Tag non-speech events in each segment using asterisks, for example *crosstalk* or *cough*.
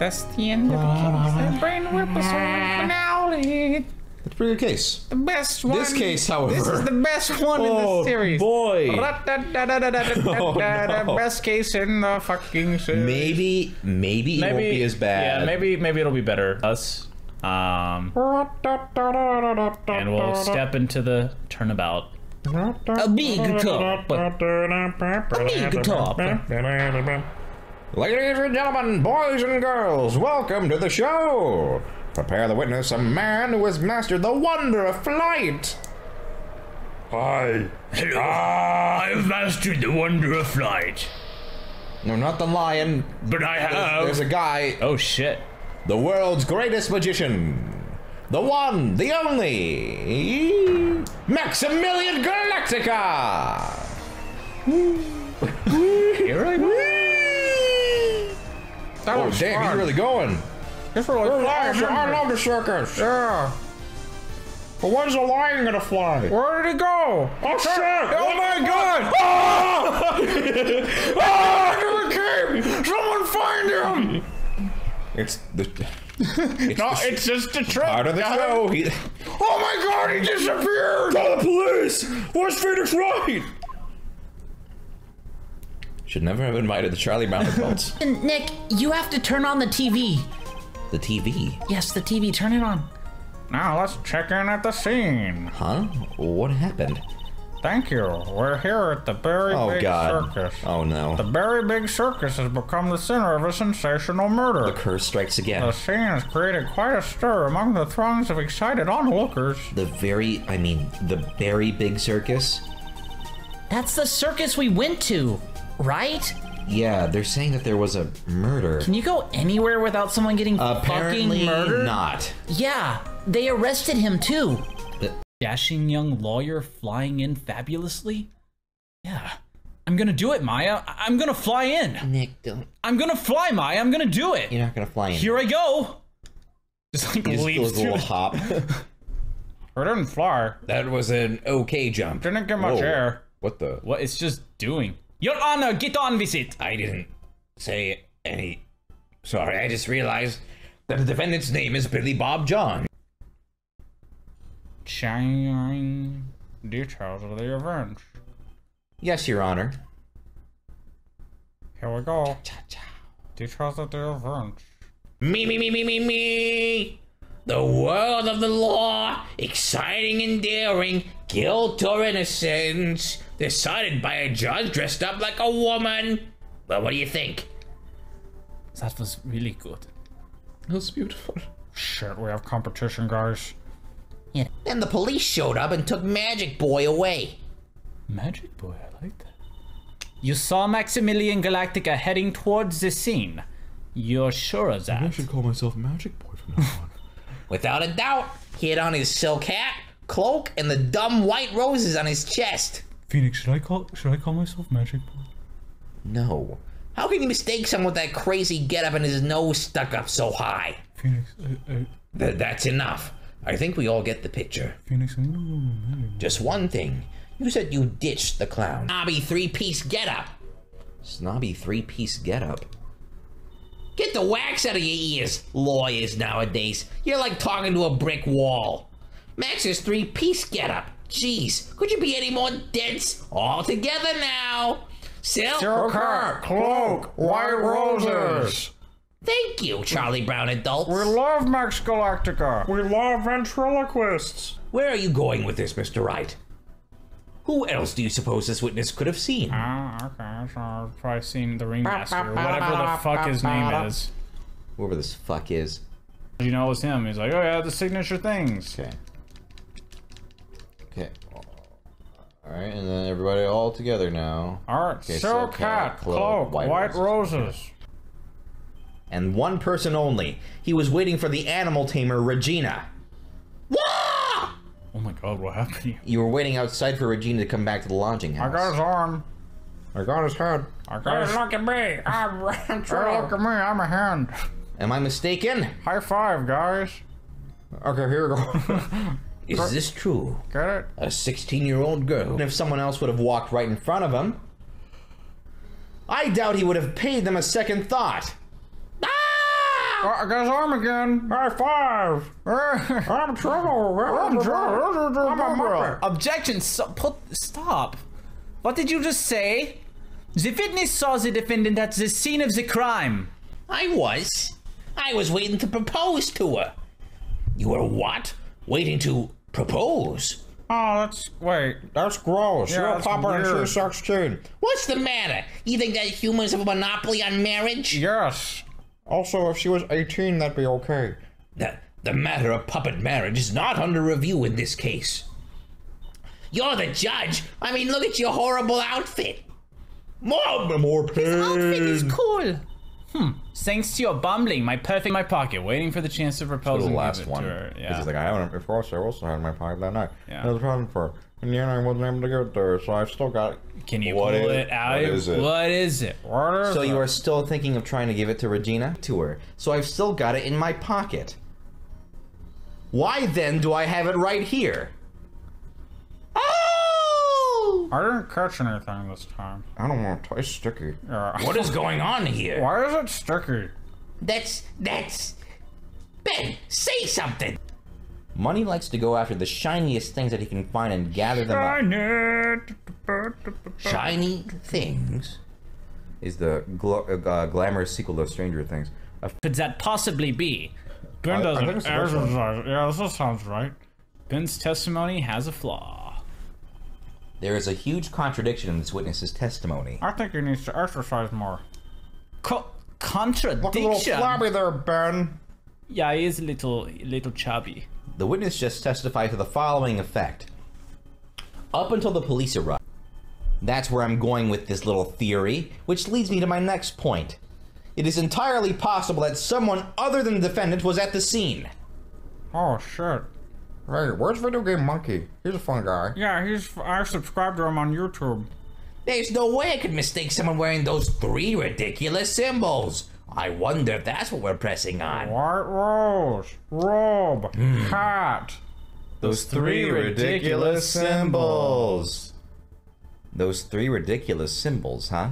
That's the end of the case. That brain whippersawing finale. That's a pretty good case. The best one. This case, however. This is the best one in the oh, series. boy. *laughs* Oh, best case in the fucking series. Maybe, maybe, it won't be as bad. Yeah, maybe, maybe it'll be better. Us. Um, and we'll step into the turnabout. A big top. A big top. *laughs* Ladies and gentlemen, boys and girls, welcome to the show. Prepare to witness a man who has mastered the wonder of flight. Hi. Ah, I've mastered the wonder of flight, No, not the lion. but I There's, there's a guy, Oh shit! the world's greatest magician. The one, the only, Maximilian Galactica. Here I *laughs* go. That Oh, was damn, he's really going. It's really fun, isn't I love the circus. Yeah. But when's the lion gonna fly? Where did he go? Oh shit! Oh my god! *laughs* Ah! Ah! Here he came! Someone find him! It's the. It's No, the it's just a trick. part of the show. He, Oh my god, he disappeared! Call the police! Where's Phoenix Wright? Should never have invited the Charlie Brown adults. *laughs* Nick, you have to turn on the TV. the TV. Yes, the TV. Turn it on. Now let's check in at the scene. Huh? What happened? Thank you. We're here at the Berry Oh Big God. Circus. Oh no. The Berry Big Circus has become the center of a sensational murder. The curse strikes again. The again. scene has created quite a stir among the throngs of excited onlookers. The very, I mean, the very big circus. That's the circus we went to, right? Yeah, they're saying that there was a murder. Can you go anywhere without someone getting Apparently fucking murdered? not. Yeah, they arrested him too. Dashing young lawyer flying in fabulously. Yeah, I'm gonna do it, Maya. I- I'm gonna fly in. Nick, don't. I'm gonna fly, Maya. I'm gonna do it. You're not gonna fly in. Here I go. Just like You just leaps do a little through. hop. *laughs* It didn't fly. that was an okay jump. Didn't get much Whoa. air. What the? What it's just doing. Your Honor, get on with it. I didn't say any. Sorry, I just realized that the defendant's name is Billy Bob John. Shining details of the event. Yes, Your Honor. Here we go. Details of the event. Me, me, me, me, me, me. The world of the law, exciting and daring, guilt or innocence, decided by a judge dressed up like a woman. Well, what do you think? That was really good. It was beautiful. Shit, we have competition, guys. Yeah. Then the police showed up and took Magic Boy away. Magic boy, I like that. You saw Maximilian Galactica heading towards the scene. You're sure of that? I should call myself Magic Boy from now on. *laughs* Without a doubt, he had on his silk hat, cloak, and the dumb white roses on his chest. Phoenix, should I call should I call myself Magic Boy? no. How can you mistake someone with that crazy getup and his nose stuck up so high? Phoenix, I, I, Th- that's enough. I think we all get the picture. Phoenix, I know Just one thing. You said you ditched the clown. Snobby three-piece getup. Snobby three piece getup. Get the wax out of your ears, lawyers nowadays. You're like talking to a brick wall. Max's three-piece getup. Jeez, could you be any more dense? All together now. Silk, Silk hat, cloak, white roses. Thank you, Charlie Brown adults. We love Max Galactica. We love ventriloquists. Where are you going with this, Mr. Wright? Who else do you suppose this witness could have seen? Ah, okay, so I've probably seen the ringmaster, whatever the fuck his name is. Whoever this fuck is. You know, it was him. He's like, oh yeah, the signature things. Okay. Okay. Alright, and then everybody all together now. All right, Okay, silk silk hat, hat, cloak, cloak, white, white roses. And one person only. He was waiting for the animal tamer, Regina. Wah! Oh my god, what happened here? You were waiting outside for Regina to come back to the lodging house. I got his arm. I got his head. I got his... Look at me. I'm *laughs* Hey, look at me, I'm a hand. Am I mistaken? High five, guys. Okay, here we go. *laughs* Is this true? Get it? A 16-year-old girl? And if someone else would have walked right in front of him, I doubt he would have paid them a second thought. Ah! I guess I'm again. High five. *laughs* I'm trouble. I'm trouble. I'm a muppet. Objection! So, put, stop. What did you just say? The witness saw the defendant at the scene of the crime. I was. I was waiting to propose to her. You were what? Waiting to propose? Oh, that's wait. That's gross. You're a that's popper and she weird. sucks too. What's the matter? You think that humans have a monopoly on marriage? Yes. Also, if she was 18, that'd be okay. The, the matter of puppet marriage is not under review in this case. You're the judge. I mean, look at your horrible outfit. More, more pain. Outfit is cool. Hmm. Thanks to your bumbling, my perfect in my pocket, waiting for the chance to propose The last one. Because Yeah. he's like, I haven't, of course, I also had in my pocket that night. Yeah. There's a problem for her. And yet I wasn't able to get there, so I've still got it. Can you What pull is- it out? what is it? What is it? What is So it? you are still thinking of trying to give it to Regina? To her. So I've still got it in my pocket. Why then do I have it right here? I didn't catch anything this time. I don't want to. It's sticky. Yeah. What is going on here? Why is it sticky? That's, that's... Ben, say something. Money likes to go after the shiniest things that he can find and gather them up. Shiny things. Is the glo- uh, glamorous sequel to Stranger Things. Could that possibly be? Ben I- I doesn't think it's the first one. exercise. Yeah, this sounds right. Ben's testimony has a flaw. There is a huge contradiction in this witness's testimony. I think he needs to exercise more. Co- Look a little flabby there, Ben. Yeah, he is a little, little chubby. The witness just testified to the following effect. Up until the police arrived. That's where I'm going with this little theory, which leads me to my next point. It is entirely possible that someone other than the defendant was at the scene. Oh shit. Hey, where's Video Game Monkey? He's a fun guy. Yeah, he's. I subscribed to him on YouTube. There's no way I could mistake someone wearing those three ridiculous symbols. I wonder if that's what we're pressing on. White rose, robe, hmm. hat. Those three ridiculous symbols. Those three ridiculous symbols, huh?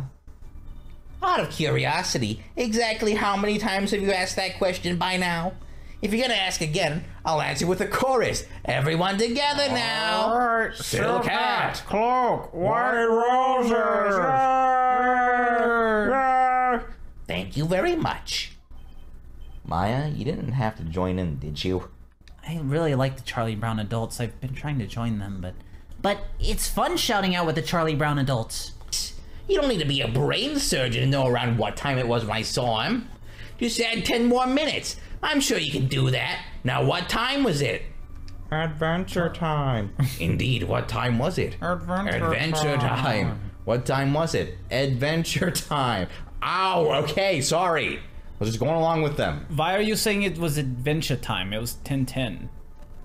Out of curiosity, exactly how many times have you asked that question by now? If you're gonna ask again, I'll answer with a chorus. Everyone together now. Alright, Silk hat. cloak, white roses. Yay! Yay! Thank you very much. Maya, you didn't have to join in, did you? I really like the Charlie Brown adults. I've been trying to join them, but. But it's fun shouting out with the Charlie Brown adults. You don't need to be a brain surgeon to know around what time it was when I saw him. Just add 10 more minutes. I'm sure you can do that. Now, what time was it? Adventure time. *laughs* Indeed, what time was it? Adventure, Adventure time. What time was it? Adventure time. Ow, okay, sorry. I was just going along with them. Why are you saying it was Adventure Time? It was 1010.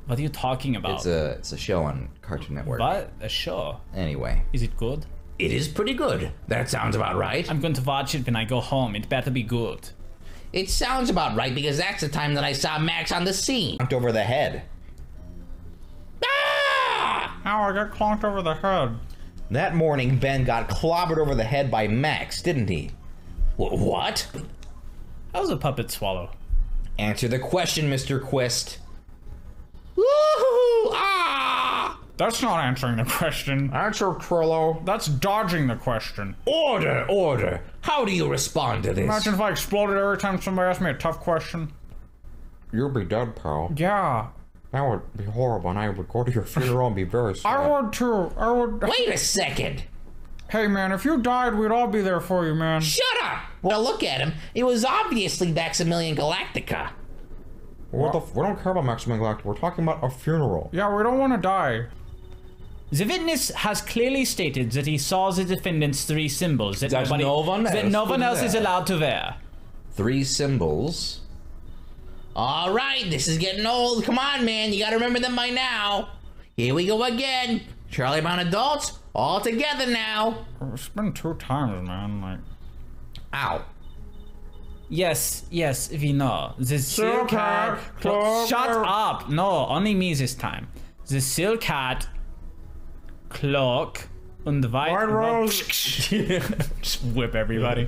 What are you talking about? It's a it's a show on Cartoon Network. What? A show. Anyway, Is it good? It is pretty good. That sounds about right. I'm going to watch it when I go home. It better be good. It sounds about right because that's the time that I saw Max on the scene. knocked over the head. Ah! Ow, I got clonked over the head. That morning, Ben got clobbered over the head by Max, didn't he? Wh- what? How was a puppet swallow? Answer the question, Mr. Quist. Woohoo! That's not answering the question. Answer, Trilo. That's dodging the question. Order, order. How do you respond to this? Imagine if I exploded every time somebody asked me a tough question. You'll be dead, pal. Yeah, That would be horrible, and I would go to your funeral and be very sad. I would too. I would. Wait a second. Hey man, if you died, we'd all be there for you, man. Shut up! Well, look at him. It was obviously Maximilian Galactica. What the? F- we don't care about Maximilian Galactic. We're talking about a funeral. Yeah, we don't want to die. The witness has clearly stated that he saw the defendant's three symbols that, That nobody, no one that else no one else is allowed to wear. Three symbols. All right, this is getting old. Come on, man. You gotta remember them by now. Here we go again. Charlie Brown adults, all together now. It's been two times, man. Like, Ow. Yes, yes, we know. The silk hat. hat, clo- cloak, Shut up! No, only me this time. The silk hat, cloak, and the white, White. *laughs* Just whip everybody.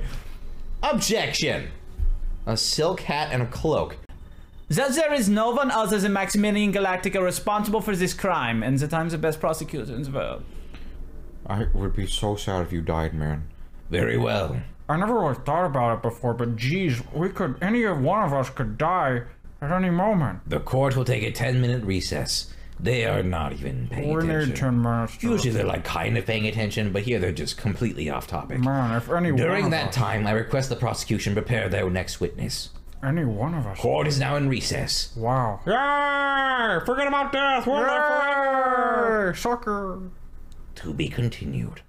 Objection! a silk hat, and a cloak. That there is no one other than Maximilian Galactica responsible for this crime, and that I'm the best prosecutor in the world. I would be so sad if you died, man. Very well. I never really thought about it before, but geez, we could, any of one of us could die at any moment. The court will take a 10 minute recess. They are not even paying We attention. need 10 minutes. To, Usually they're like kind of paying attention, but here they're just completely off topic. man, if any one During of that us, time, I request the prosecution prepare their next witness. any one of us. Court is now in recess. Wow. Yay! Forget about death. We'll live forever. Yay, sucker. To be continued.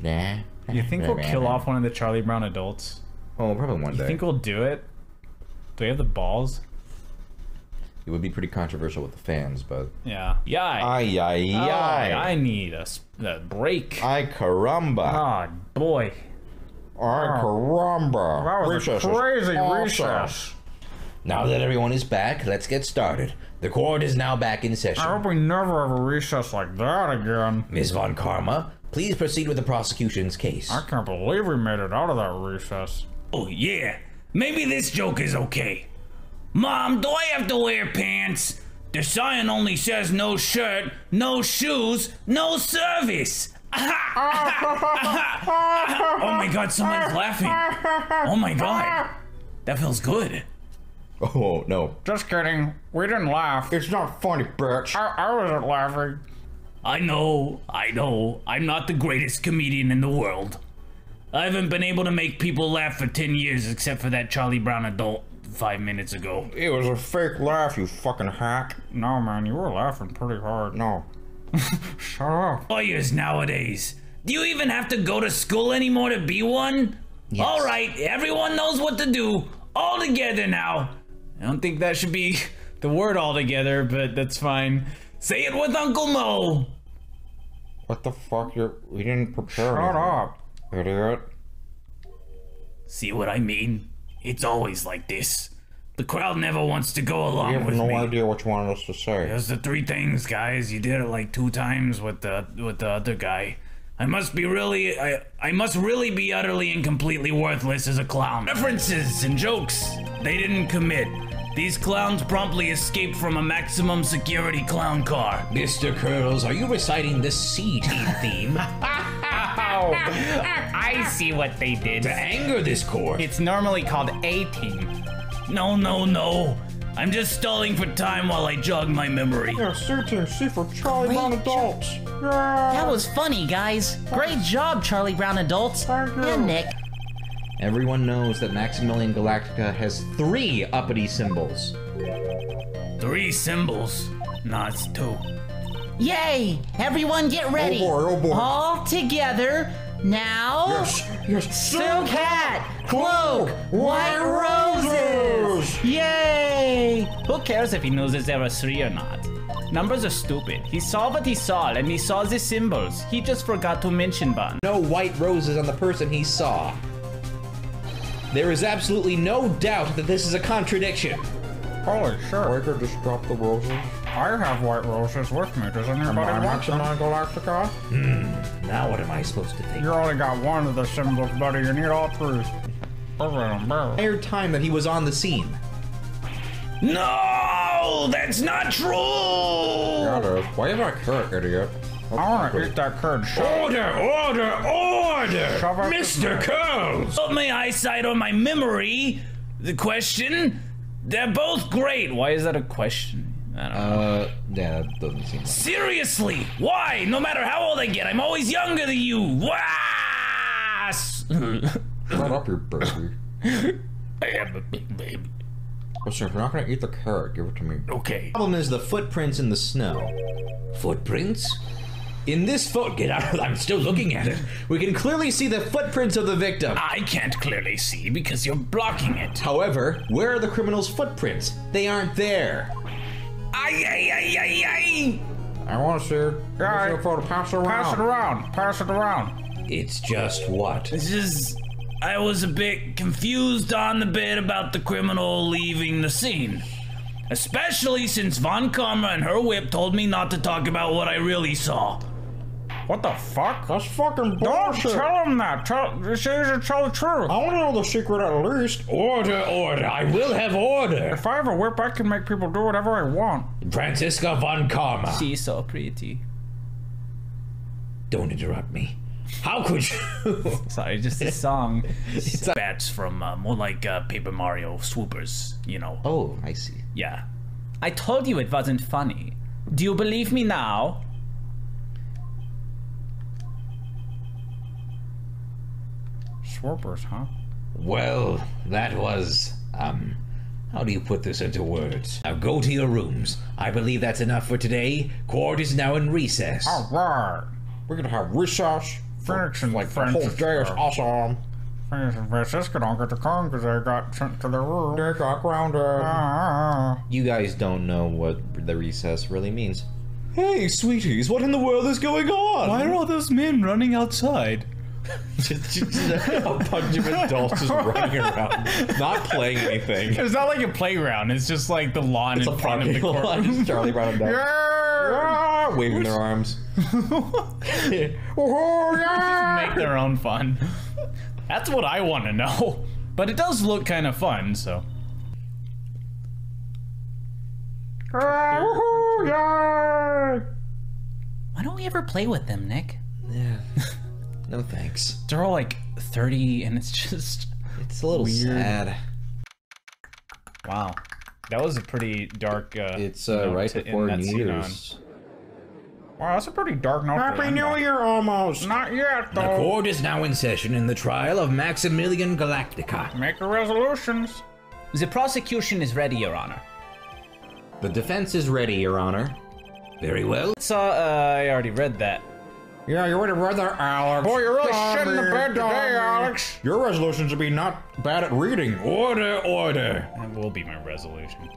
Nah. You think we'll kill off one of the Charlie Brown adults? Oh, probably one You day. think we'll do it? Do we have the balls? It would be pretty controversial with the fans, but. Yeah. Yeah. Ay, ay, Oh, ay. I need a break. Ay, caramba. God, boy. Ay, oh. caramba. That was Recess a is crazy awesome. recess. Now that everyone is back, let's get started. The court is now back in session. I session. hope we never have a recess like that again. Ms. Von Karma, please proceed with the prosecution's case. I can't believe we made it out of that recess. Oh, yeah. Maybe this joke is okay. Mom, do I have to wear pants? The sign only says no shirt, no shoes, no service. *laughs* oh my god, someone's laughing. Oh my god. That feels good. Oh, no. Just kidding. We didn't laugh. It's not funny, bitch. I, I wasn't laughing. I know, I know, I'm not the greatest comedian in the world. I haven't been able to make people laugh for 10 years except for that Charlie Brown adult five minutes ago. It was a fake laugh, you fucking hack. No, man, you were laughing pretty hard. No. *laughs* Shut up. Lawyers nowadays. Do you even have to go to school anymore to be one? All right, everyone knows what to do. All together now. I don't think that should be *laughs* the word all together, but that's fine. Say it with Uncle Moe. What the fuck? You're, we didn't prepare. Shut anything. up. Idiot. See what I mean? It's always like this. The crowd never wants to go along You have with no me. idea what you wanted us to say. There's the three things, guys. You did it like two times with the with the other guy. I must be really I I must really be utterly and completely worthless as a clown. References and jokes they didn't commit. These clowns promptly escaped from a maximum security clown car. Mr. Curls, are you reciting the C team theme *laughs* I see what they did. to anger this court? It's normally called A Team. No, no, no. I'm just stalling for time while I jog my memory. Yeah, C Team C for Charlie Brown Great adults. Yeah. That was funny, guys. Great job, Charlie Brown adults. Thank you. And Nick. Everyone knows that Maximilian Galactica has three uppity symbols. Three symbols. Nah, it's two. Yay! Everyone get oh ready. boy, oh boy. All together. Now. Yes, yes. Silk hat, cloak, oh. white roses. Yay! Who cares if he knows if there are three or not? Numbers are stupid. He saw what he saw, and he saw the symbols. He just forgot to mention one. No white roses on the person he saw. There is absolutely no doubt that this is a contradiction. Holy shit. I could just drop the roses. I have white roses with me. Does Am anybody I want some? Maximilian Galactica? Hmm, now what am I supposed to think? You only got one of the symbols, buddy. You need all three. Entire time that he was on the scene. No, that's not true. Yeah, it is. Why is that carrot, idiot? I want to eat that curd. Order, order, order! Shove Mr. Curls! Of my eyesight or my memory, the question, they're both great. Why is that a question? I don't know. Uh, yeah, that doesn't seem like. Seriously, why? No matter how old I get, I'm always younger than you. Wah! Shut up, you baby. I am a big baby. Listen, if you're not gonna eat the carrot, give it to me. Okay. problem is the footprints in the snow. Footprints? In this foot, get out! I'm still looking at it. We can clearly see the footprints of the victim. I can't clearly see because you're blocking it. However, where are the criminal's footprints? They aren't there. Ay, ay, ay, ay, ay! I want to see it. Yeah, Let me see I- a photo. Pass it around. Pass it around. Pass it around. It's just what? This is. I was a bit confused on the bit about the criminal leaving the scene. Especially since Von Karma and her whip told me not to talk about what I really saw. What the fuck? That's fucking Don't bullshit. tell him that. Tell, say to tell the truth. I want to know the secret at least. Order, order. I will have order. If I have a whip, I can make people do whatever I want. Franziska von Karma. She's so pretty. Don't interrupt me. How could you? *laughs* Sorry, just a song. It's bats from uh, more like uh, Paper Mario swoopers, you know. Oh, I see. Yeah. I told you it wasn't funny. Do you believe me now? Swoopers, huh? well, that was, um, how do you put this into words? Now go to your rooms. I believe that's enough for today. Court is now in recess. All right. We're gonna have recess. Phoenix and Like the whole Francis. day is awesome. Phoenix and Francisco don't get to come because they got sent to their room. They got grounded. Ah. You guys don't know what the recess really means. Hey, sweeties, what in the world is going on? Why are all those men running outside? A bunch of adults just running around, not playing anything. It's not like a playground. It's just like the lawn It's a in front of the lot. courtroom. Charlie Brown and Duck. Ah, waving their arms. *laughs* oh, yeah. Make their own fun. That's what I want to know. But it does look kind of fun, so. Yeah. Why don't we ever play with them, Nick? Yeah. No thanks. They're all like 30, and it's just. It's a little sad. Wow. That was a pretty dark. Uh, It's uh, note right to before New. Year's. Wow, that's a pretty dark note. to Happy end New. Year almost. Not yet, though. The court is now in session in the trial of Maximilian Galactica. Make your resolutions. The prosecution is ready, Your Honor. The defense is ready, Your Honor. Very well. So, uh, I already read that. Yeah, you would have rather, Alex. Boy, you're really Dummy, shitting the bed today. Alex. Your resolution should be not bad at reading. Order, order. That will be my resolution.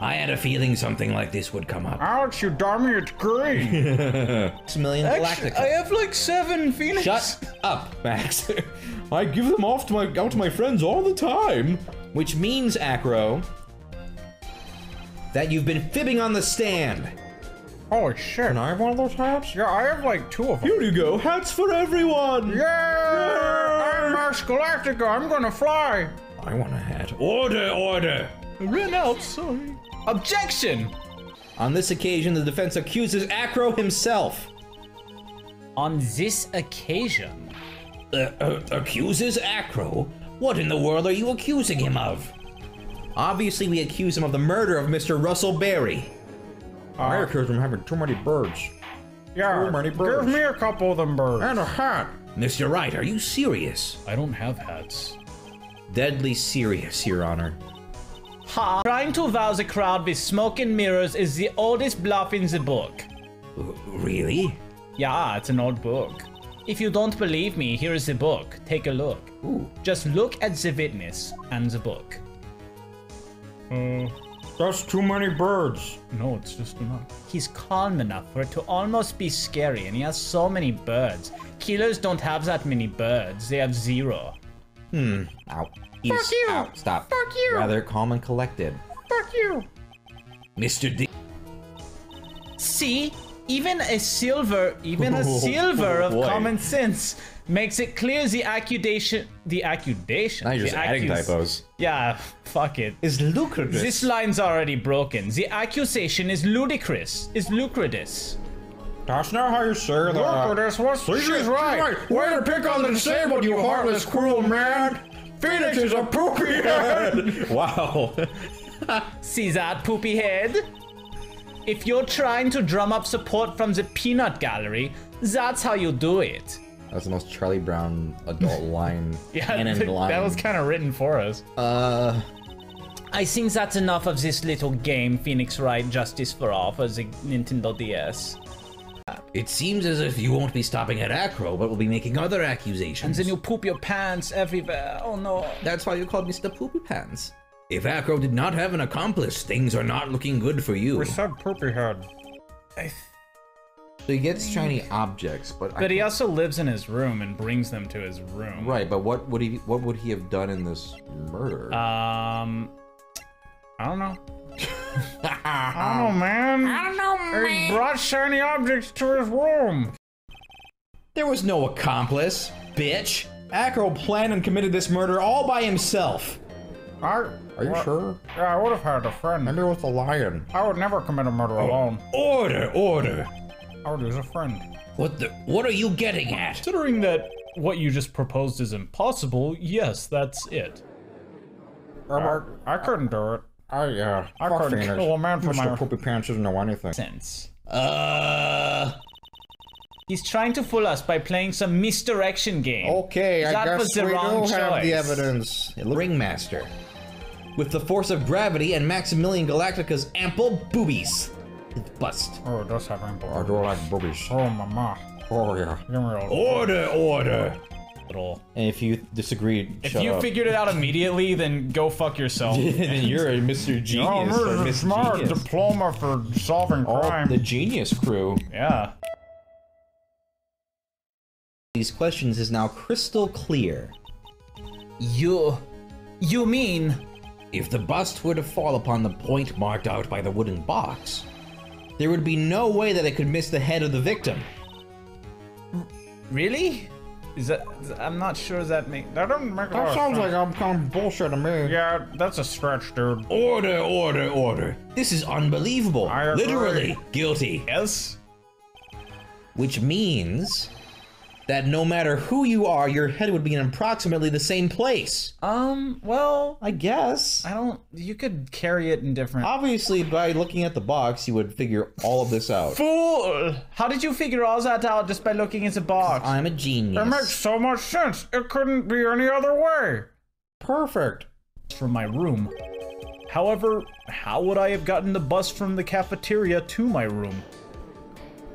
I had a feeling something like this would come up. Alex, you dummy, it's green. Maximilian Galactica. I have like seven Phoenix. Shut up, Max. *laughs* I give them off to my out to my friends all the time. Which means, Acro, that you've been fibbing on the stand. Holy shit. Can I have one of those hats? Yeah, I have like two of them. Here you go, hats for everyone. Yeah! I'm Max Galactica. I'm gonna fly. I want a hat. Order, order. Ran out, sorry. Objection! On this occasion, the defense accuses Acro himself. On this occasion, Uh, uh, accuses Acro? What in the world are you accusing him of? Obviously, we accuse him of the murder of Mr. Russell Berry. I accuse them of having too many birds. Yeah, Too many birds. give me a couple of them birds. And a hat. Mr. Wright, are you serious? I don't have hats. Deadly serious, Your Honor. Ha! Trying to wow the crowd with smoke and mirrors is the oldest bluff in the book. Uh, really? Yeah, it's an old book. If you don't believe me, here is the book. Take a look. Ooh. Just look at the witness and the book. That's too many birds. No, it's just enough. He's calm enough for it to almost be scary, and he has so many birds. Killers don't have that many birds, they have zero. Hmm. Ow. He's, Fuck you. Ow, stop. Fuck you. Rather calm and collected. Fuck you. Mr. D. See? Even a silver, even a *laughs* Oh, silver of boy. common sense makes it clear the accusation, the accusation. Now you're just adding typos. Yeah, fuck it. Is lucrative. This line's already broken. The accusation is ludicrous, is lucratus. That's not how you say that. Look at this. What's, See, she's right. Way to pick on the disabled, you heartless, cruel man. Phoenix is a poopy *laughs* head. Wow. *laughs* See that, poopy head? If you're trying to drum up support from the peanut gallery, that's how you do it. That's the most Charlie Brown adult *laughs* line. Yeah, canon *laughs* that, was kind of written for us. Uh, I think that's enough of this little game, Phoenix Wright Justice for All for the Nintendo DS. It seems as if you won't be stopping at Acro, but will be making other accusations. And then you poop your pants everywhere. Oh no. That's why you called Mr. Poopy Pants. If Acro did not have an accomplice, things are not looking good for you. We said poopy head. So he gets shiny objects, but I But he can't- also lives in his room and brings them to his room. right. But what would he? What would he have done in this murder? Um, I don't know. *laughs* I don't know, man. I don't know, man. He brought shiny objects to his room. There was no accomplice, bitch. Acro planned and committed this murder all by himself. I. Are you sure? Yeah, I would have had a friend. Maybe with the lion. I would never commit a murder alone. Order, order. I would a friend. What the? What are you getting at? Considering that what you just proposed is impossible, yes, that's it. I, I couldn't do it. I, uh, I couldn't Phoenix. kill a man for Mr. my- Poopy Pants doesn't know anything. Sense. Uh. He's trying to fool us by playing some misdirection game. Okay, I That was guess the we do wrong have the evidence. Ringmaster. With the force of gravity and Maximilian Galactica's ample boobies. It's bust. Oh, it does have rainbow. Oh, I do like boobies. Oh, mama. Oh, yeah. Give me all. Order, order. Little. And if you disagree, If shut you up. figured it out immediately, then go fuck yourself. *laughs* then you're a Mr. Oh, Genius or this is a smart Genius. diploma for solving Oh, crime. the Genius crew. yeah. These questions is now crystal clear. You. You mean. If the bust were to fall upon the point marked out by the wooden box, there would be no way that it could miss the head of the victim. Really? Is that. I'm not sure that make. that doesn't make a lot That of sounds sense. like I'm kind of bullshit to me. Yeah, that's a stretch, dude. Order, order, order. This is unbelievable. I agree. Literally guilty. Yes? Which means that no matter who you are, your head would be in approximately the same place. Um, well. I guess. I don't. You could carry it in different. Obviously, by looking at the box, you would figure all of this out. Fool! How did you figure all that out just by looking at the box? I'm a genius. It makes so much sense. It couldn't be any other way. Perfect. from my room. However, how would I have gotten the bus from the cafeteria to my room?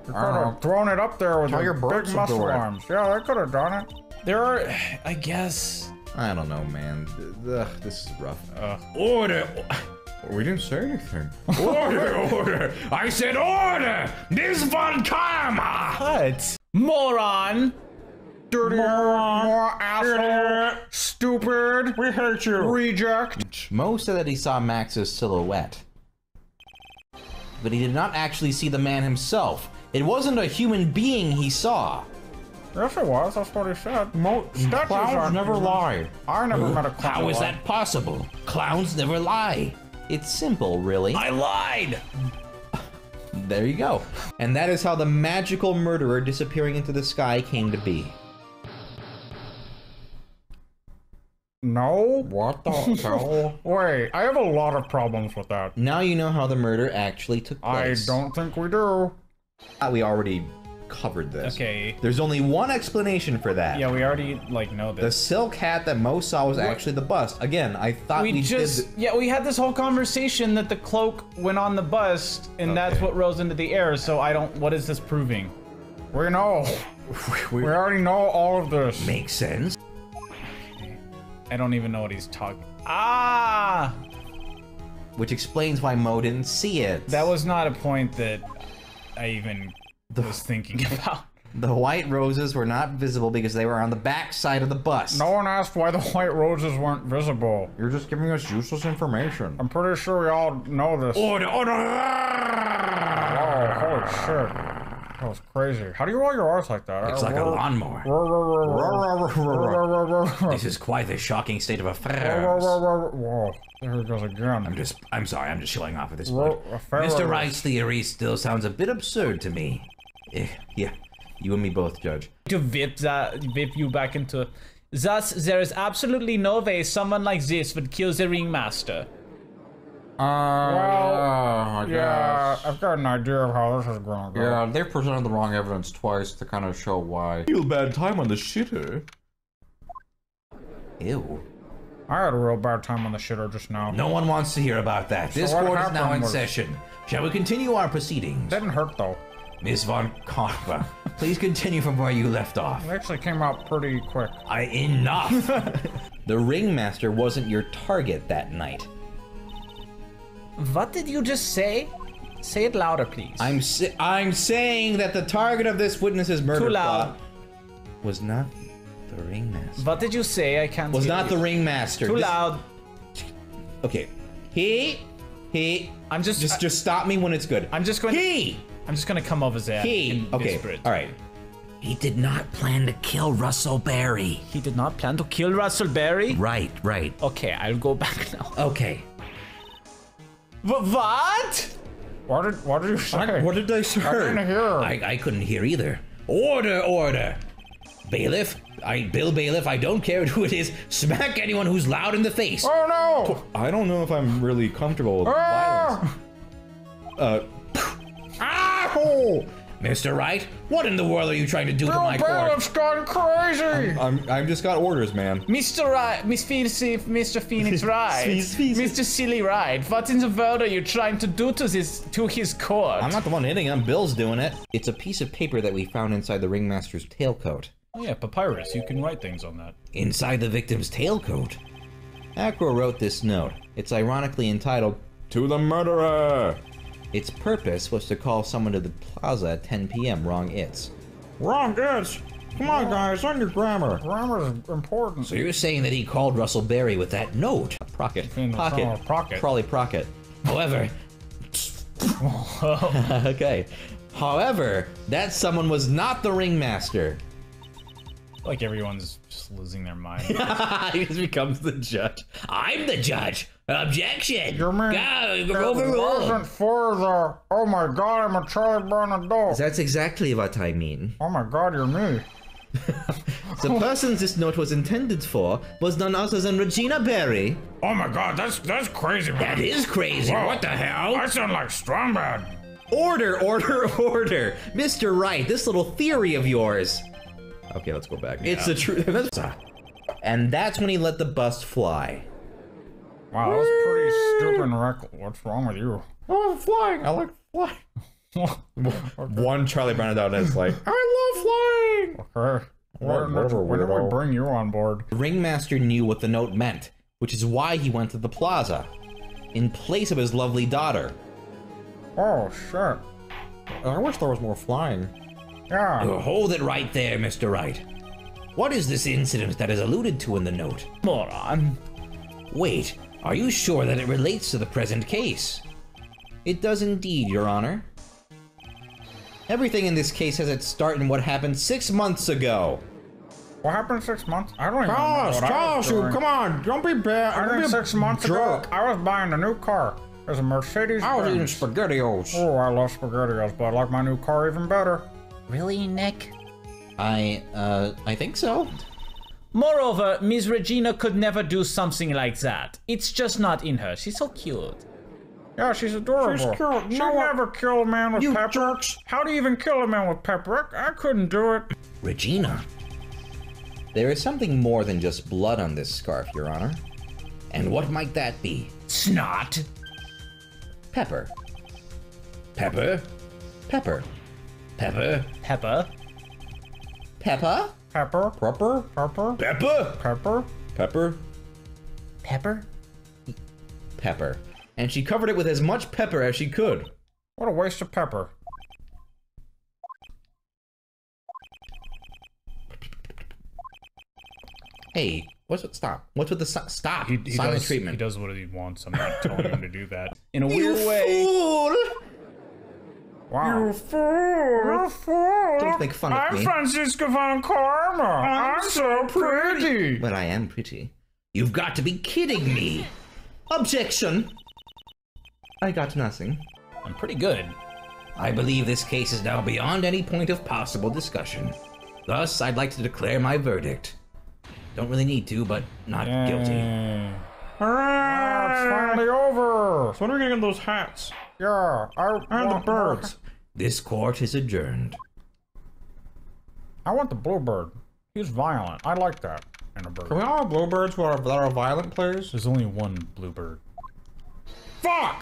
You could have thrown it up there with Tell your your big muscle it. arms. Yeah, they could have done it. There are, I guess. I don't know, man. Ugh, this is rough. Order. We didn't say anything. *laughs* Order, order. I said order. This von Karma. What? Moron! Dirty moron, more asshole, stupid. We hate you. Reject. Moe said that he saw Max's silhouette. But he did not actually see the man himself. It wasn't a human being he saw. Yes, it was. That's what he said. Mo- statues Clowns aren't never humans. lie. I never met a clown. How is that possible? Clowns never lie. It's simple, really. I lied. There you go. And that is how the magical murderer disappearing into the sky came to be. No. What the *laughs* hell? Wait, I have a lot of problems with that. Now you know how the murder actually took place. I don't think we do. Ah, We already covered this. Okay. There's only one explanation for that. Yeah, we already, like, know this. The silk hat that Moe saw was actually the bust. Again, I thought we, We just, yeah, we had this whole conversation that the cloak went on the bust, and that's what rose into the air, so I don't, what is this proving? We know. *laughs* we already know all of this. Makes sense. I don't even know what he's talking. Ah! which explains why Moe didn't see it. That was not a point that I even was thinking *laughs* about. the white roses were not visible because they were on the back side of the bus. No one asked why the white roses weren't visible. You're just giving us useless information. I'm pretty sure we all know this. Order, order. Oh, holy shit. That was crazy. How do you roll your R's like that? It's like a lawnmower. lawnmower. This is quite a shocking state of affairs. Whoa, there he goes again. I'm just, I'm sorry, I'm just showing off at this point. Ro- a pharaoh. Mr. Wright's theory still sounds a bit absurd to me. Eh, yeah, you and me both, Judge. to whip that whip you back into thus there is absolutely no way someone like this would kill the ringmaster Uh, I Yeah, guess. I've got an idea of how this is going to go. Yeah, they presented the wrong evidence twice to kind of show why. Real bad time on the shitter. Ew. I had a real bad time on the shitter just now. No one wants to hear about that. This what court is now in was- session. Shall we continue our proceedings? Didn't hurt though. Miss Von Karma, *laughs* please continue from where you left off. It actually came out pretty quick. I enough. *laughs* The ringmaster wasn't your target that night. What did you just say say it louder please I'm sa- I'm saying that the target of this witness's murder Too loud. plot was not the ringmaster. what did you say i can't Was hear not you. the ringmaster. too This- loud Okay. He he i'm just just just stop me when it's good. i'm just going he i'm just gonna come over there he and okay whisper all right He did not plan to kill Russell Berry. He did not plan to kill Russell Berry? Right, right. Okay, I'll go *laughs* back now. Okay. Wh- what? What did what did you say? What did they I didn't say? hear. I, I couldn't hear either. Order, order. Bailiff, I Bill Bailiff, I don't care who it is. Smack anyone who's loud in the face. oh no! I don't know if I'm really comfortable with violence. Ah! Uh, Ow! Mr. Wright, what in the world are you trying to do to Bill my court? Bailiff's gone crazy! I'm I've just got orders, man. Mr. Wright, Miss Phoenix, *laughs* Mr. Phoenix Wright, Phoenix, Phoenix. Mr. Silly Wright, what in the world are you trying to do to this to his court? I'm not the one hitting him. Bill's doing it. It's a piece of paper that we found inside the ringmaster's tailcoat. Oh yeah, papyrus. You can write things on that. Inside the victim's tailcoat. Acro wrote this note. It's ironically entitled, To the murderer. Its purpose was to call someone to the plaza at 10 p.m. Wrong it's. Wrong, it's. Come on, guys, on your grammar. Grammar's important. So you're saying that he called Russell Berry with that note. Procket. Pocket. form Procket. Probably Procket. However, *laughs* *laughs* okay. However, that someone was not the ringmaster. Like everyone's just losing their mind. *laughs* he just becomes the judge. I'm the judge. Objection. You mean Go, it overruled. wasn't for the oh my god, I'm a Charlie Brown adult. That's exactly what I mean. oh my god, you're me. *laughs* The person this note was intended for was none other than Regina Berry. Oh my god, that's that's crazy, man. That is crazy. Whoa. What the hell? I sound like Strong Bad. Order, order, *laughs* order. Mr. Wright, this little theory of yours. Okay, let's go back. It's the truth. *laughs* and that's when he let the bust fly. Wow, that was pretty stupid and reckless. What's wrong with you? Oh, flying. I like flying. *laughs* One Charlie Brown adult is like, *laughs* I love flying. Okay. When, whatever, when did we bring you on board? The ringmaster knew what the note meant, which is why he went to the plaza. In place of his lovely daughter. Oh shit. I wish there was more flying. Yeah. Oh, Hold it right there, Mr. Wright. What is this incident that is alluded to in the note? Moron. Wait, are you sure that it relates to the present case? It does indeed, Your Honor. Everything in this case has its start in what happened six months ago. What happened six months? I don't even Charles, know what I was Charles, you come on, don't be bad. I Don't think be six months jerk. ago, I was buying a new car. It was a Mercedes I was eating spaghettios. Oh, I love SpaghettiOs, but I like my new car even better. Really, Nick? I, uh, I think so. Moreover, Miss Regina could never do something like that. It's just not in her. She's so cute. Yeah, she's adorable. She's cute. She'd know never kill a man with You pepper. jerks. How do you even kill a man with pepper? I, I couldn't do it. Regina. There is something more than just blood on this scarf, Your Honor. And what might that be? Snot. Pepper. Pepper? Pepper. Pepper? Pepper. Peppa? Pepper, Pepper? pepper, Pepper? pepper. Pepper? Pepper? Pepper. Pepper. And she covered it with as much pepper as she could. What a waste of pepper. Hey, what's with stop? What's with the si- stop? He, he Silent does, treatment. He does what he wants. I'm not telling him to do that. In a *laughs* weird way. Fool! Wow. You fool! You fool! Don't make fun of me. I'm me. Francisco von Karma. I'm, so pretty. But I am pretty. You've got to be kidding me. Objection! I got nothing. I'm pretty good. I believe this case is now beyond any point of possible discussion. Thus, I'd like to declare my verdict. Don't really need to, but not guilty. Ah, it's finally over. So when are we gonna get those hats? Yeah, I And the birds. This court is adjourned. I want the bluebird. He's violent. I like that in a bird. Can we all have bluebirds that are, that are violent, players? There's only one bluebird. Fuck!